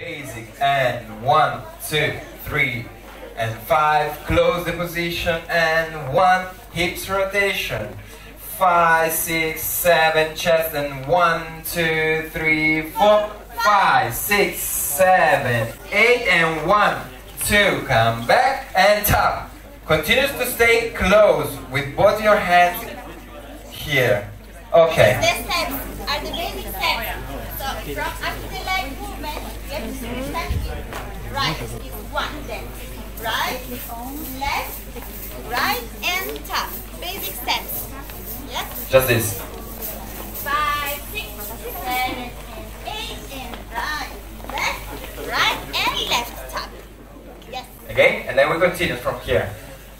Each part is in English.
Basic and one, two, three, and five. Close the position and one. Hips rotation. Five, six, seven. Chest and one, two, three, four, five, six, seven, eight, and one, two. Come back and top. Continues to stay close with both your hands here. Okay. The steps are the basic steps. So from after the leg movement, you have to start with right is one, then right, left, right, and top. Basic steps. Yes. Just this. Five, six, seven, and eight, and right, left, right, and left top. Yes. Okay, and then we continue from here.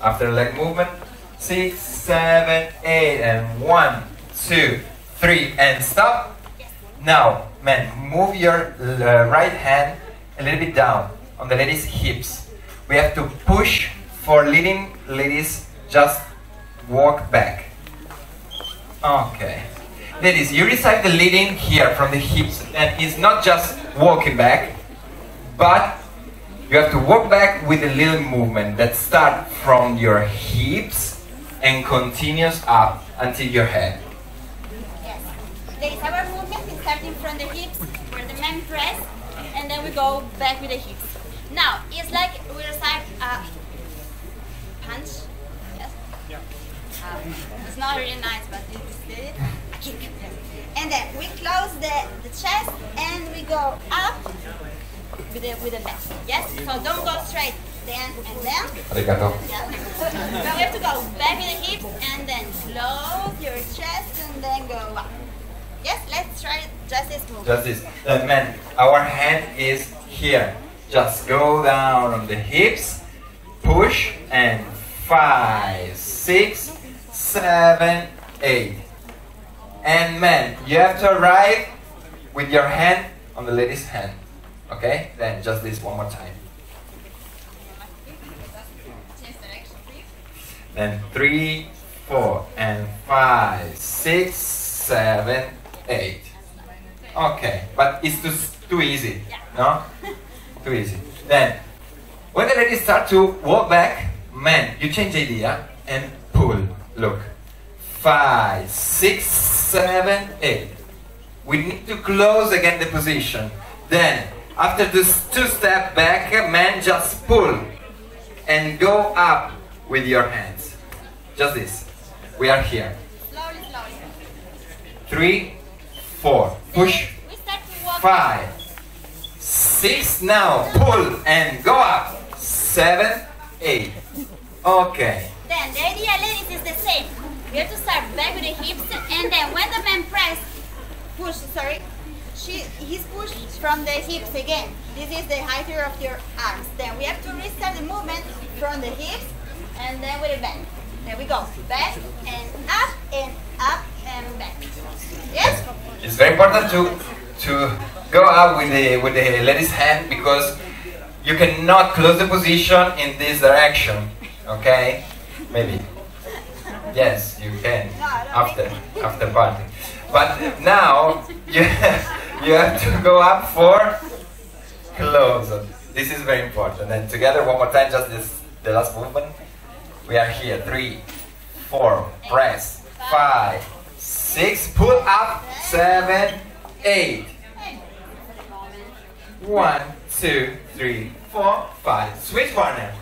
After leg movement, six, seven, eight, and one, two, three, and stop. Now, man, move your uh, right hand a little bit down on the lady's hips. We have to push for leading ladies just walk back. Okay. Ladies, you receive the leading here from the hips, and it's not just walking back, but you have to walk back with a little movement that starts from your hips and continues up until your head. Yes. Ladies, our movement is starting from the hips, where the men press, and then we go back with the hips. Now, it's like we recite a punch. Yes? Um, it's not really nice, but it is good. Kick. And then we close the, the chest and we go up with the, with the back. Yes? So don't go straight. Then and then. Arigato. Yeah. now we have to go back with the hips and then close your chest and then go up. Just this move. Just this. Man, our hand is here. Just go down on the hips, push, and five, six, seven, eight. And man, you have to arrive with your hand on the lady's hand. Okay? Then just this one more time. Then three, four, and five, six, seven, eight. Okay, but it's too too easy, no? Too easy. Then, when the ladies start to walk back, man, you change idea and pull. Look, five, six, seven, eight. We need to close again the position. Then, after this two step back, man, just pull and go up with your hands. Just this. We are here. Three, four. Push. Five, six. Now pull and go up. Seven, eight. Okay. Then the idea, ladies, is the same. We have to start back with the hips, and then when the man press, push. Sorry, she he's pushed from the hips again. This is the height of your arms. Then we have to restart the movement from the hips, and then with the back. There we go. Back and up and up. Yes. It's very important to to go up with the with the lady's hand because you cannot close the position in this direction. Okay? Maybe. Yes, you can after after party. But now you you have to go up for close. This is very important. And together one more time, just this the last movement. We are here. Three, four, press, five, six, pull up, seven, eight. One, two, three, four, five. Switch partner.